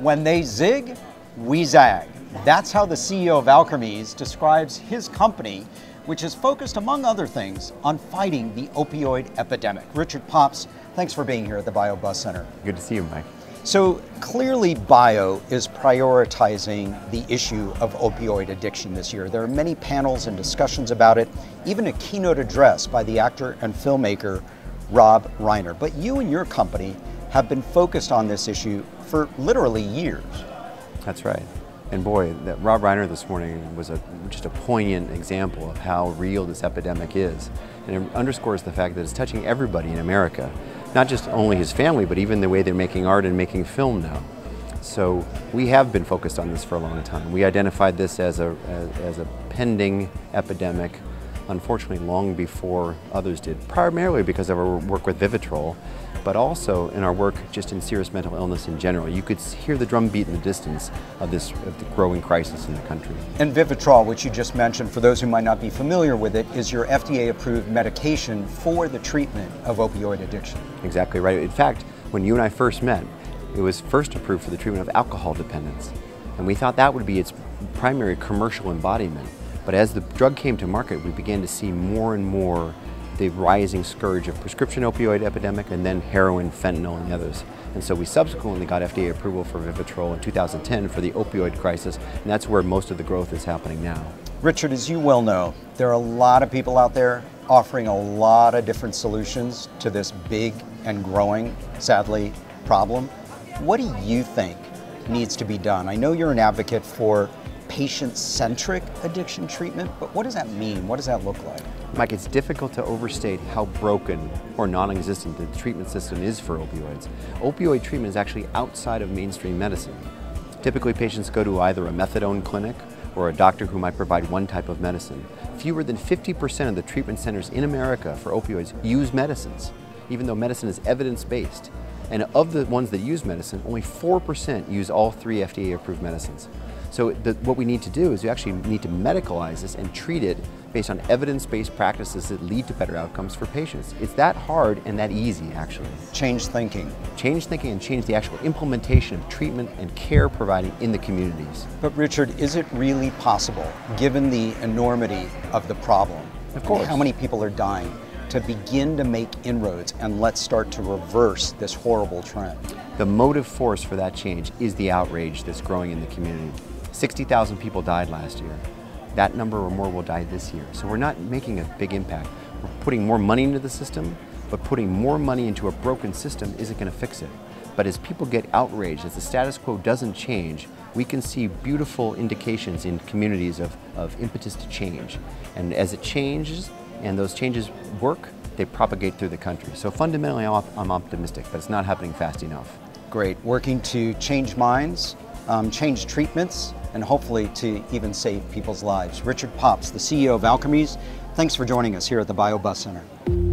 When they zig, we zag. That's how the CEO of Alkermes describes his company, which is focused, among other things, on fighting the opioid epidemic. Richard Pops, thanks for being here at the BioBuzz Center. Good to see you, Mike. So clearly, Bio is prioritizing the issue of opioid addiction this year. There are many panels and discussions about it, even a keynote address by the actor and filmmaker Rob Reiner. But you and your company have been focused on this issue for literally years. That's right. And boy, that Rob Reiner this morning was a, just a poignant example of how real this epidemic is. And it underscores the fact that it's touching everybody in America, not just only his family, but even the way they're making art and making film now. So we have been focused on this for a long time. We identified this as a, as, as a pending epidemic unfortunately long before others did, primarily because of our work with Vivitrol, but also in our work just in serious mental illness in general. You could hear the drumbeat in the distance of this of the growing crisis in the country. And Vivitrol, which you just mentioned, for those who might not be familiar with it, is your FDA-approved medication for the treatment of opioid addiction. Exactly right. In fact, when you and I first met, it was first approved for the treatment of alcohol dependence. And we thought that would be its primary commercial embodiment. But as the drug came to market, we began to see more and more the rising scourge of prescription opioid epidemic and then heroin, fentanyl, and the others. And so we subsequently got FDA approval for Vivitrol in 2010 for the opioid crisis, and that's where most of the growth is happening now. Richard, as you well know, there are a lot of people out there offering a lot of different solutions to this big and growing, sadly, problem. What do you think needs to be done? I know you're an advocate for patient-centric addiction treatment, but what does that mean? What does that look like? Mike, it's difficult to overstate how broken or non-existent the treatment system is for opioids. Opioid treatment is actually outside of mainstream medicine. Typically, patients go to either a methadone clinic or a doctor who might provide one type of medicine. Fewer than 50% of the treatment centers in America for opioids use medicines, even though medicine is evidence-based. And of the ones that use medicine, only 4% use all three FDA-approved medicines. So the, what we need to do is we actually need to medicalize this and treat it based on evidence-based practices that lead to better outcomes for patients. It's that hard and that easy, actually. Change thinking. Change thinking and change the actual implementation of treatment and care providing in the communities. But Richard, is it really possible, given the enormity of the problem, of course. how many people are dying, to begin to make inroads and let's start to reverse this horrible trend? The motive force for that change is the outrage that's growing in the community. 60,000 people died last year. That number or more will die this year. So we're not making a big impact. We're putting more money into the system, but putting more money into a broken system isn't going to fix it. But as people get outraged, as the status quo doesn't change, we can see beautiful indications in communities of, of impetus to change. And as it changes and those changes work, they propagate through the country. So fundamentally, I'm optimistic, but it's not happening fast enough. Great. Working to change minds, um, change treatments, and hopefully to even save people's lives. Richard Pops, the CEO of Alkermes, thanks for joining us here at the BioBuzz Center.